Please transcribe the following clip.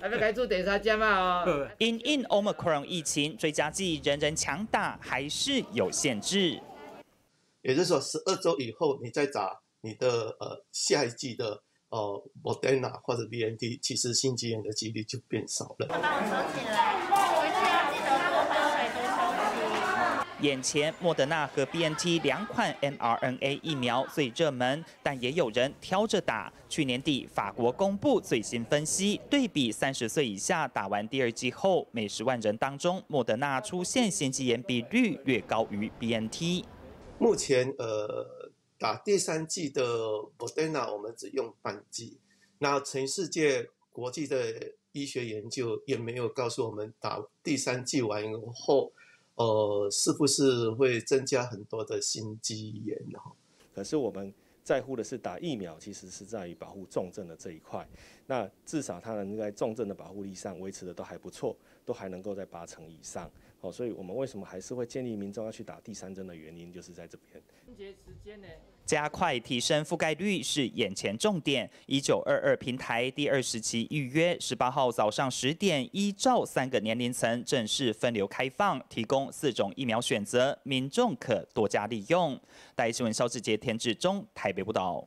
还要改做第三针嘛？哦。因应 Omicron 疫情，追加剂人人强打还是有限制。也就是说，十二周以后你再打你的呃下一季的呃 Moderna 或者 BNT，其实心肌炎的几率就变少了。帮我收起来。眼前莫德纳和 BNT 两款 mRNA 疫苗最热门，但也有人挑着打。去年底，法国公布最新分析，对比三十岁以下打完第二剂后，每十万人当中，莫德纳出现心肌炎比率略高于 BNT。目前，呃，打第三剂的莫德纳我们只用半剂，那全世界国际的医学研究也没有告诉我们打第三剂完以后。呃，是不是会增加很多的心肌炎呢？可是我们在乎的是打疫苗，其实是在于保护重症的这一块。那至少它能在重症的保护力上维持的都还不错，都还能够在八成以上。哦，所以我们为什么还是会建议民众要去打第三针的原因，就是在这边。加快提升覆盖率是眼前重点。一九二二平台第二十期预约，十八号早上十点，依照三个年龄层正式分流开放，提供四种疫苗选择，民众可多加利用。大新闻肖志杰、田志忠台北不倒。